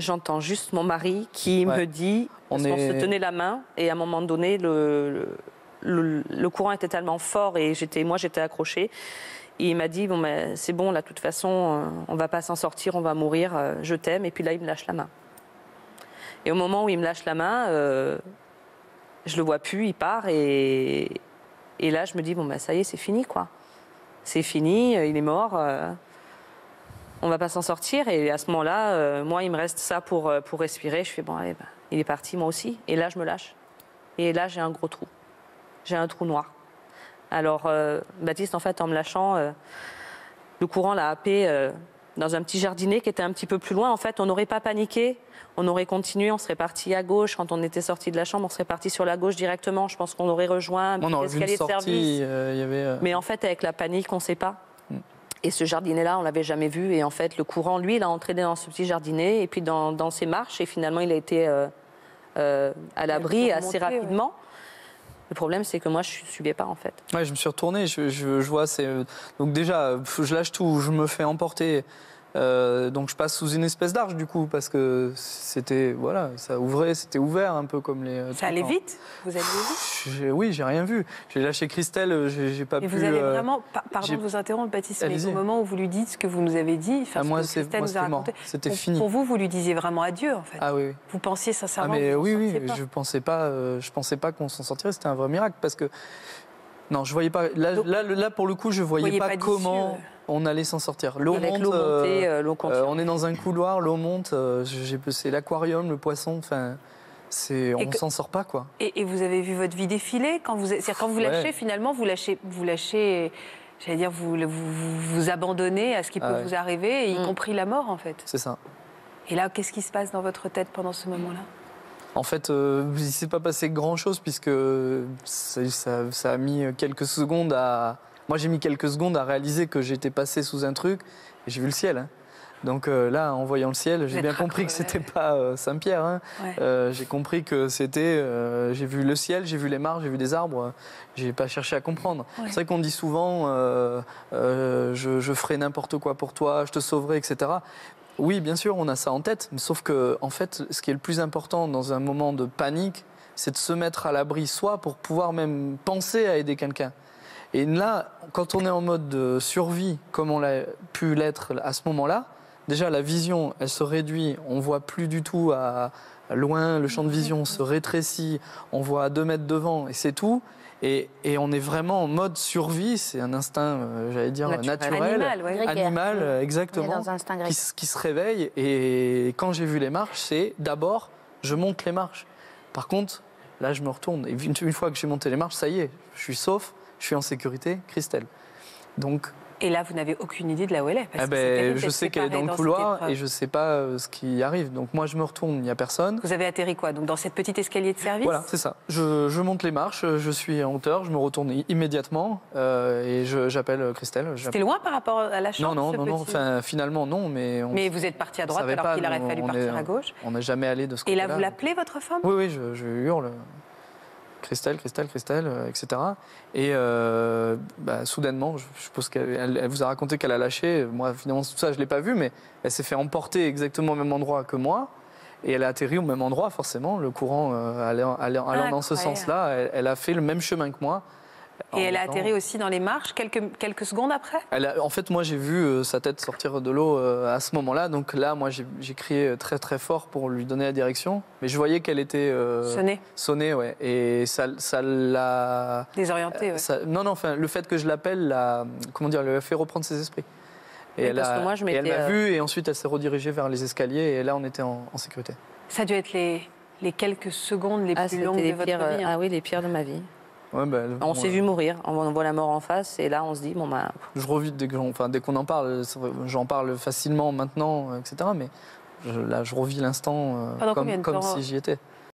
j'entends juste mon mari qui Ouais. me dit, On se tenait la main, et à un moment donné, le, le, le courant était tellement fort et j'étais, moi j'étais accrochée. Et il m'a dit, bon, ben, c'est bon, là, de toute façon, euh, on va pas s'en sortir, on va mourir, euh, je t'aime. Et puis là, il me lâche la main. Et au moment où il me lâche la main, euh, je le vois plus, il part. Et, et là, je me dis, bon, ben, ça y est, c'est fini, quoi. C'est fini, euh, il est mort. euh, on va pas s'en sortir. Et à ce moment-là, euh, moi, il me reste ça pour, euh, pour respirer. Je fais, bon, allez, ben, il est parti, moi aussi. Et là, je me lâche. Et là, j'ai un gros trou. J'ai un trou noir. Alors, euh, Baptiste, en fait, en me lâchant, euh, le courant l'a happé dans un petit jardinet qui était un petit peu plus loin. En fait, on n'aurait pas paniqué. On aurait continué, on serait parti à gauche. Quand on était sorti de la chambre, on serait parti sur la gauche directement. Je pense qu'on aurait rejoint un petit escalier de service. Mais en fait, avec la panique, on ne sait pas. Et ce jardinet-là, on l'avait jamais vu. Et en fait, le courant, lui, il a entraîné dans ce petit jardinet et puis dans, dans ses marches. Et finalement, il a été euh, euh, à l'abri assez ouais. rapidement. Le problème, c'est que moi, je ne suivais pas, en fait. Ouais, je me suis retourné, je, je- je vois, c'est euh, donc déjà, je lâche tout, je me fais emporter. Euh, donc je passe sous une espèce d'arche du coup parce que c'était voilà ça ouvrait c'était ouvert un peu comme les euh, Ça allait vite? Vous vite J'ai- oui j'ai rien vu. J'ai lâché Christelle euh, j'ai pas Et pu vous avez vraiment, pa- pardon de vous interrompre, Baptiste, mais au moment où vous lui dites ce que vous nous avez dit, enfin, ah, moi c'est c'était fini. pour vous, vous lui disiez vraiment adieu, en fait. ah oui, oui. Vous pensiez Ah sincèrement mais que vous oui, oui, je pensais pas, euh, je pensais pas qu'on s'en sortirait. C'était un vrai miracle parce que non, je voyais pas. Là, Donc- là, là, pour le coup, je voyais voyez pas, comment euh. on allait s'en sortir. L'eau monte. l'eau euh, montée, euh, l'eau continue. euh, on est dans un couloir, l'eau monte. euh, c'est l'aquarium, le poisson. Enfin, c'est, on s'en sort pas quoi. Et, et vous avez vu votre vie défiler quand vous, c'est-à-dire quand vous Ouais. lâchez, finalement, vous lâchez, vous lâchez, j'allais dire, vous vous, vous vous abandonnez à ce qui Ah peut ouais. vous arriver, y Mm. compris la mort, en fait. C'est ça. Et là, qu'est-ce qui se passe dans votre tête pendant ce moment-là? En fait, euh, il s'est pas passé grand-chose puisque ça, ça- ça a mis quelques secondes à. Moi, j'ai mis quelques secondes à réaliser que j'étais passé sous un truc et j'ai vu le ciel. hein. Donc euh, là, en voyant le ciel, j'ai bien compris que c'était pas euh, Saint-Pierre. hein. Ouais. J'ai compris que c'était. j'ai vu le ciel, j'ai vu les mares, j'ai vu des arbres. J'ai pas cherché à comprendre. Ouais. C'est vrai qu'on dit souvent, je, ferai n'importe quoi pour toi, je te sauverai, etc. Oui, bien sûr, on a ça en tête, mais sauf que, en fait, ce qui est le plus important dans un moment de panique, c'est de se mettre à l'abri soi pour pouvoir même penser à aider quelqu'un. Et là, quand on est en mode de survie, comme on l'a pu l'être à ce moment-là, déjà la vision, elle se réduit, on voit plus du tout à, loin, le champ de vision se rétrécit, on voit à deux mètres devant, et c'est tout. Et, et on est vraiment en mode survie, c'est un instinct, euh, j'allais dire, Naturel. naturel, Animal, ouais. Animal, exactement qui, qui se réveille. Et quand j'ai vu les marches, c'est d'abord, je monte les marches. Par contre, là, je me retourne. Et une, une fois que j'ai monté les marches, ça y est, je suis sauf, je suis en sécurité, Christelle. Donc, Et là, vous n'avez aucune idée de là où elle est. parce que ben, je sais qu'elle est dans le couloir et je sais pas euh, ce qui arrive. Donc moi, je me retourne, il n'y a personne. Vous avez atterri quoi? Donc dans cette petite escalier de service? Voilà, c'est ça. Je, je monte les marches, je suis en hauteur, je me retourne immédiatement euh, et j'appelle Christelle. C'était loin par rapport à la Non, chambre non, non, non. petit- Enfin, finalement, non, mais on Mais vous êtes parti à droite alors qu'il aurait fallu partir est- à gauche. on n'est jamais allé de ce Et là, côté-là. vous l'appelez votre femme? Oui, oui, je, je hurle. Christelle, Christelle, Christelle, euh, etc. Et euh, bah, soudainement, je, je suppose qu'elle elle- elle vous a raconté qu'elle a lâché. Moi, finalement, tout ça, je ne l'ai pas vu, mais elle s'est fait emporter exactement au même endroit que moi. Et elle a atterri au même endroit, forcément. Le courant euh, allant, allant- allant dans ce sens-là, elle, elle a fait le même chemin que moi. Et elle a atterri aussi dans les marches quelques, quelques secondes après? Elle a- en fait, moi, j'ai vu euh, sa tête sortir de l'eau euh, à ce moment-là. Donc là, moi, j'ai crié très, très fort pour lui donner la direction. Mais je voyais qu'elle était euh, Sonnée, sonnée, ouais. Et ça ça l'a. désorientée. ouais. ça- non, non, enfin, le fait que je l'appelle, l'a, comment dire, lui a fait reprendre ses esprits. Et Oui, elle, parce a, que moi, je et elle m'a euh, vu, et ensuite elle s'est redirigée vers les escaliers, et là, on était en, en sécurité. Ça a dû être les, les quelques secondes les Ah, plus longues les de votre pires, vie. hein. ah oui, les pires de ma vie. Ouais, bah, On s'est vu mourir, on voit la mort en face, et là, on se dit, bon, bah, Je revis dès enfin, qu'on en parle, j'en parle facilement maintenant, etc. Mais je- là, je revis l'instant euh, comme, si j'y étais.